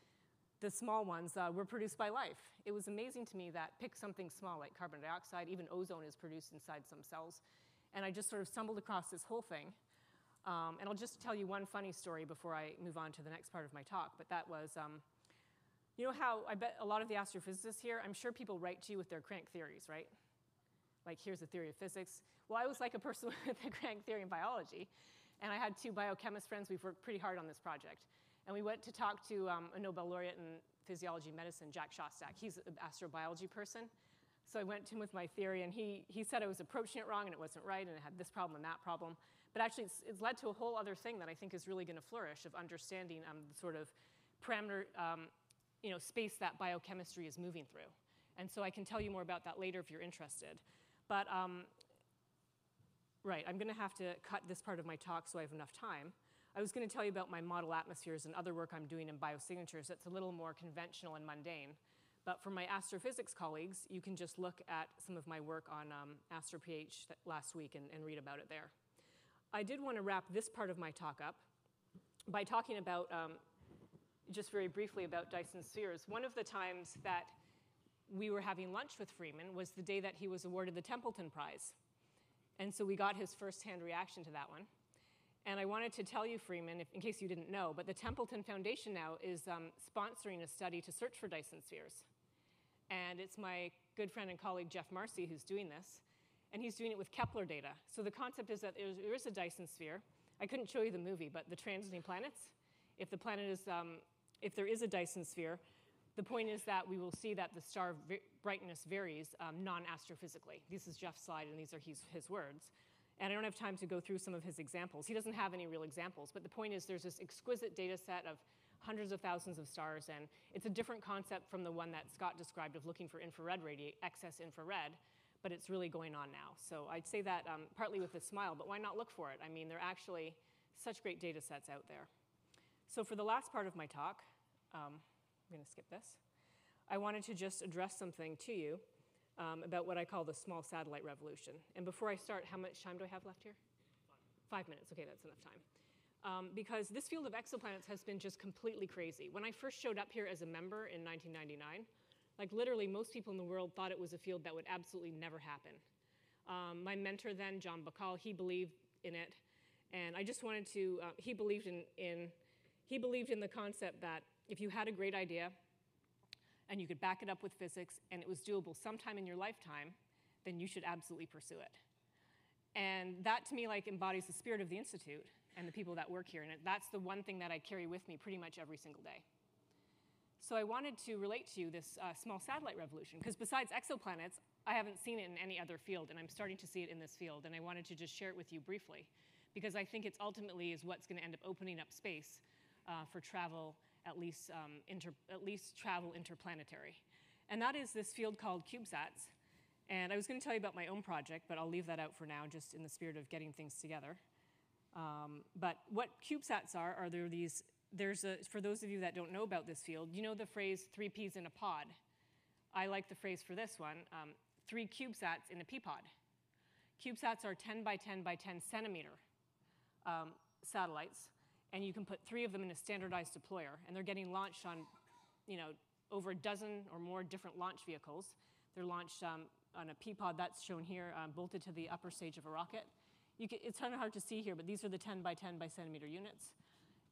the small ones, uh, were produced by life. It was amazing to me that pick something small like carbon dioxide, even ozone is produced inside some cells. And I just sort of stumbled across this whole thing. Um, and I'll just tell you one funny story before I move on to the next part of my talk. But that was, um, you know how I bet a lot of the astrophysicists here, I'm sure people write to you with their crank theories, right? Like, here's a theory of physics. Well, I was like a person with a crank theory in biology. And I had two biochemist friends. We've worked pretty hard on this project. And we went to talk to um, a Nobel laureate in physiology and medicine, Jack Szostak. He's an astrobiology person. So I went to him with my theory, and he, he said I was approaching it wrong and it wasn't right, and it had this problem and that problem. But actually, it's, it's led to a whole other thing that I think is really going to flourish of understanding um, the sort of parameter, um, you know, space that biochemistry is moving through. And so I can tell you more about that later if you're interested. But, um, right, I'm going to have to cut this part of my talk so I have enough time. I was going to tell you about my model atmospheres and other work I'm doing in biosignatures that's a little more conventional and mundane. But for my astrophysics colleagues, you can just look at some of my work on um, AstroPH last week and, and read about it there. I did want to wrap this part of my talk up by talking about, um, just very briefly, about Dyson spheres. One of the times that we were having lunch with Freeman was the day that he was awarded the Templeton Prize. And so we got his firsthand reaction to that one. And I wanted to tell you, Freeman, if, in case you didn't know, but the Templeton Foundation now is um, sponsoring a study to search for Dyson spheres. And it's my good friend and colleague Geoff Marcy who's doing this. And he's doing it with Kepler data. So the concept is that there is a Dyson sphere. I couldn't show you the movie, but the transiting planets, if the planet is, um, if there is a Dyson sphere, the point is that we will see that the star brightness varies um, non-astrophysically. This is Geoff's slide, and these are his, his words. And I don't have time to go through some of his examples. He doesn't have any real examples, but the point is there's this exquisite data set of hundreds of thousands of stars, and it's a different concept from the one that Scott described of looking for infrared excess infrared, but it's really going on now. So I'd say that um, partly with a smile, but why not look for it? I mean, there are actually such great data sets out there. So for the last part of my talk, um, I'm going to skip this. I wanted to just address something to you um, about what I call the small satellite revolution. And before I start, how much time do I have left here? Five minutes. Okay, that's enough time. Um, because this field of exoplanets has been just completely crazy. When I first showed up here as a member in 1999, like literally most people in the world thought it was a field that would absolutely never happen. Um, my mentor then, John Bahcall, he believed in it, and I just wanted to. Uh, he believed in, in he believed in the concept that if you had a great idea and you could back it up with physics and it was doable sometime in your lifetime, then you should absolutely pursue it. And that to me like embodies the spirit of the Institute and the people that work here. And that's the one thing that I carry with me pretty much every single day. So I wanted to relate to you this uh, small satellite revolution, because besides exoplanets, I haven't seen it in any other field, and I'm starting to see it in this field. And I wanted to just share it with you briefly, because I think it's ultimately is what's going to end up opening up space uh, for travel at least, um, inter, at least travel interplanetary. And that is this field called CubeSats. And I was going to tell you about my own project, but I'll leave that out for now, just in the spirit of getting things together. Um, but what CubeSats are, are there these, there's a, for those of you that don't know about this field, you know the phrase three peas in a pod. I like the phrase for this one, um, three CubeSats in a pea pod. CubeSats are 10 by 10 by 10 centimeter um, satellites and you can put three of them in a standardized deployer, and they're getting launched on, you know, over a dozen or more different launch vehicles. They're launched um, on a P-pod that's shown here, um, bolted to the upper stage of a rocket. Can, it's kind of hard to see here, but these are the 10 by 10 by centimeter units.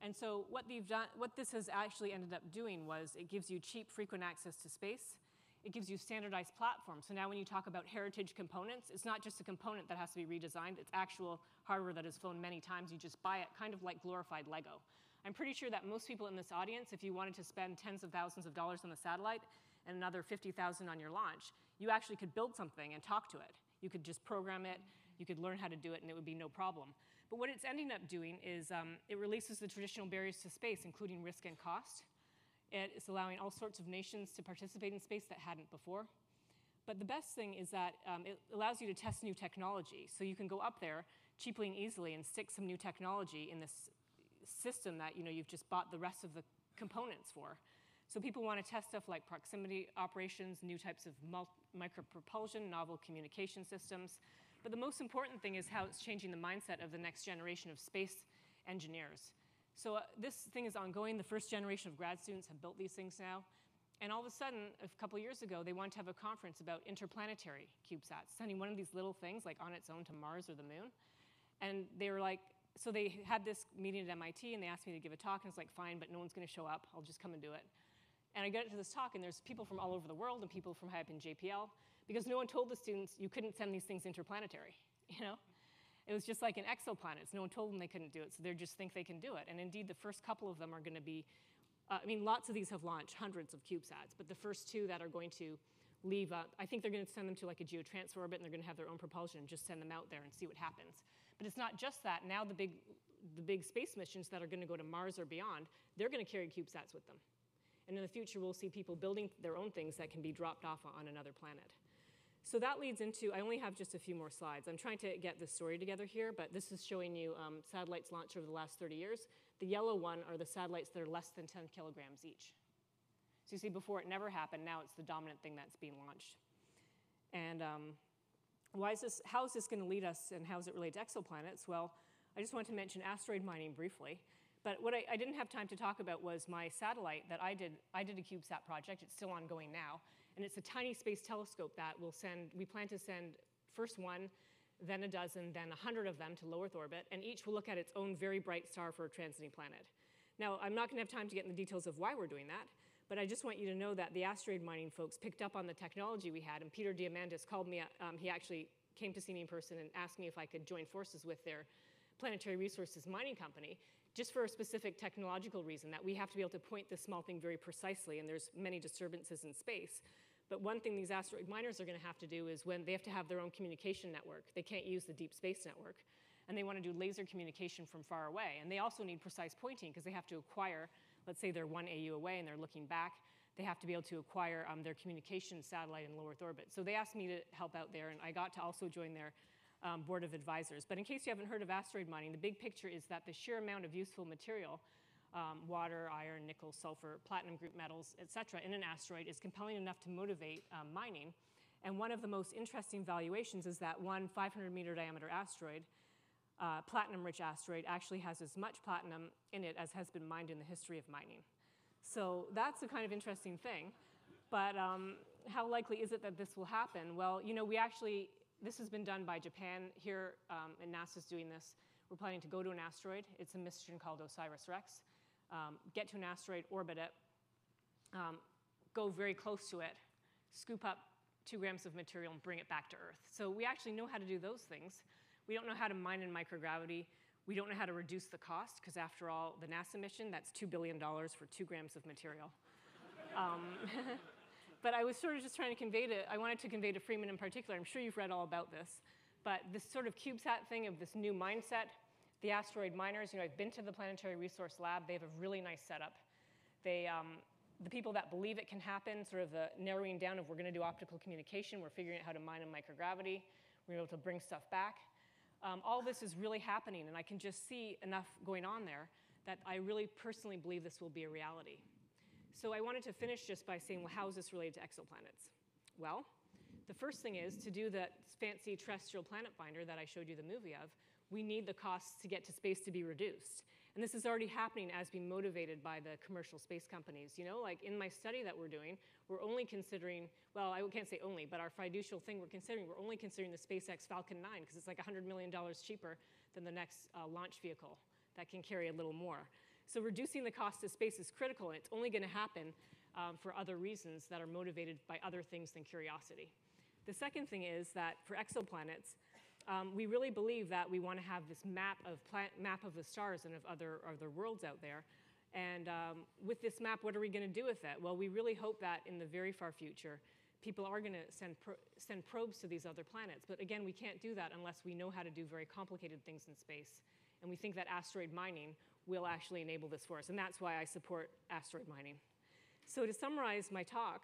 And so what, they've done, what this has actually ended up doing was it gives you cheap, frequent access to space. it gives you standardized platforms. So now when you talk about heritage components, it's not just a component that has to be redesigned, it's actual hardware that has flown many times. You just buy it kind of like glorified Lego. I'm pretty sure that most people in this audience, if you wanted to spend tens of thousands of dollars on the satellite and another 50,000 on your launch, you actually could build something and talk to it. You could just program it, you could learn how to do it, and it would be no problem. But what it's ending up doing is um, it releases the traditional barriers to space, including risk and cost. It is allowing all sorts of nations to participate in space that hadn't before. But the best thing is that um, it allows you to test new technology. So you can go up there cheaply and easily and stick some new technology in this system that you know you've just bought the rest of the components for. So people want to test stuff like proximity operations, new types of micropropulsion, novel communication systems. But the most important thing is how it's changing the mindset of the next generation of space engineers. So uh, this thing is ongoing. The first generation of grad students have built these things now. And all of a sudden, a couple years ago, they wanted to have a conference about interplanetary CubeSats, sending one of these little things like on its own to Mars or the moon. And they were like, so they had this meeting at MIT and they asked me to give a talk, and it's like, fine, but no one's going to show up. I'll just come and do it. And I get to this talk, and there's people from all over the world and people from high up in JPL, because no one told the students you couldn't send these things interplanetary, you know? It was just like in exoplanets. No one told them they couldn't do it, so they just think they can do it. And indeed, the first couple of them are going to be, uh, I mean, lots of these have launched, hundreds of CubeSats, but the first two that are going to leave, uh, I think they're going to send them to like a geotransfer orbit, and they're going to have their own propulsion and just send them out there and see what happens. But it's not just that. Now the big, the big space missions that are going to go to Mars or beyond, they're going to carry CubeSats with them. And in the future, we'll see people building their own things that can be dropped off on another planet. So that leads into, I only have just a few more slides. I'm trying to get the story together here, but this is showing you um, satellites launched over the last 30 years. The yellow one are the satellites that are less than 10 kilograms each. So you see, before it never happened, now it's the dominant thing that's being launched. And um, why is this, how is this going to lead us and how does it relate to exoplanets? Well, I just want to mention asteroid mining briefly. But what I, I, didn't have time to talk about was my satellite that I did. I did a CubeSat project. It's still ongoing now. And it's a tiny space telescope that will send, we plan to send first one, then a dozen, then a hundred of them to low Earth orbit, and each will look at its own very bright star for a transiting planet. Now, I'm not going to have time to get in the details of why we're doing that, but I just want you to know that the asteroid mining folks picked up on the technology we had, and Peter Diamandis called me, um, he actually came to see me in person and asked me if I could join forces with their planetary resources mining company, just for a specific technological reason, that we have to be able to point this small thing very precisely, and there's many disturbances in space. But one thing these asteroid miners are going to have to do is when they have to have their own communication network, they can't use the deep space network, and they want to do laser communication from far away. And they also need precise pointing because they have to acquire, let's say they're one AU away and they're looking back, they have to be able to acquire um, their communication satellite in low Earth orbit. So they asked me to help out there, and I got to also join their um, board of advisors. But in case you haven't heard of asteroid mining, the big picture is that the sheer amount of useful material um, water, iron, nickel, sulfur, platinum group metals, et cetera, in an asteroid is compelling enough to motivate um, mining. And one of the most interesting valuations is that one 500 meter diameter asteroid, uh, platinum rich asteroid, actually has as much platinum in it as has been mined in the history of mining. So that's a kind of interesting thing. But um, how likely is it that this will happen? Well, you know, we actually, this has been done by Japan here, um, and NASA's doing this. We're planning to go to an asteroid. It's a mission called OSIRIS REx um, get to an asteroid, orbit it, um, go very close to it, scoop up two grams of material, and bring it back to Earth. So we actually know how to do those things. We don't know how to mine in microgravity. We don't know how to reduce the cost, because after all, the NASA mission, that's $2 billion for two grams of material. Um, but I was sort of just trying to convey to, I wanted to convey to Freeman in particular, I'm sure you've read all about this, but this sort of CubeSat thing of this new mindset, the asteroid miners, you know, I've been to the Planetary Resource Lab. They have a really nice setup. They, um, the people that believe it can happen, sort of the narrowing down of we're going to do optical communication, we're figuring out how to mine in microgravity, we're able to bring stuff back. Um, all this is really happening, and I can just see enough going on there that I really personally believe this will be a reality. So I wanted to finish just by saying, well, how is this related to exoplanets? Well, the first thing is to do that fancy terrestrial planet finder that I showed you the movie of, we need the costs to get to space to be reduced. And this is already happening as being motivated by the commercial space companies. You know, like in my study that we're doing, we're only considering, well, I can't say only, but our fiducial thing we're considering, we're only considering the SpaceX Falcon 9 because it's like $100 million cheaper than the next uh, launch vehicle that can carry a little more. So reducing the cost of space is critical, and it's only going to happen um, for other reasons that are motivated by other things than curiosity. The second thing is that for exoplanets, um, we really believe that we want to have this map of, map of the stars and of other, other worlds out there. And um, with this map, what are we going to do with it? Well, we really hope that in the very far future, people are going to send, pro send probes to these other planets. But again, we can't do that unless we know how to do very complicated things in space. And we think that asteroid mining will actually enable this for us. And that's why I support asteroid mining. So to summarize my talk,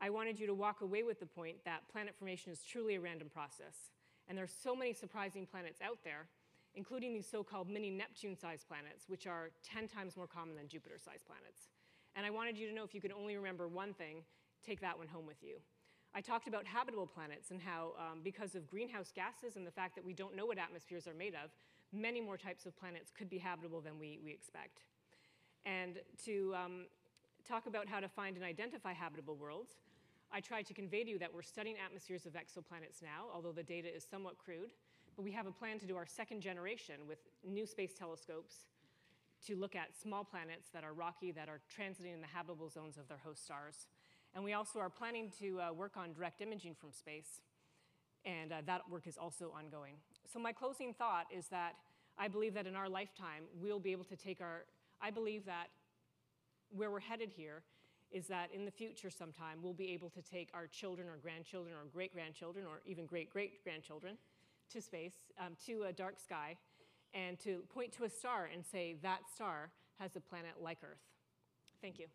I wanted you to walk away with the point that planet formation is truly a random process. And there's so many surprising planets out there, including these so-called mini Neptune-sized planets, which are 10 times more common than Jupiter-sized planets. And I wanted you to know if you could only remember one thing, take that one home with you. I talked about habitable planets and how, um, because of greenhouse gases and the fact that we don't know what atmospheres are made of, many more types of planets could be habitable than we, we expect. And to um, talk about how to find and identify habitable worlds, I tried to convey to you that we're studying atmospheres of exoplanets now, although the data is somewhat crude. But we have a plan to do our second generation with new space telescopes to look at small planets that are rocky, that are transiting in the habitable zones of their host stars. And we also are planning to uh, work on direct imaging from space, and uh, that work is also ongoing. So my closing thought is that I believe that in our lifetime, we'll be able to take our, I believe that where we're headed here is that in the future sometime, we'll be able to take our children or grandchildren or great-grandchildren or even great-great-grandchildren to space, um, to a dark sky, and to point to a star and say, that star has a planet like Earth. Thank you.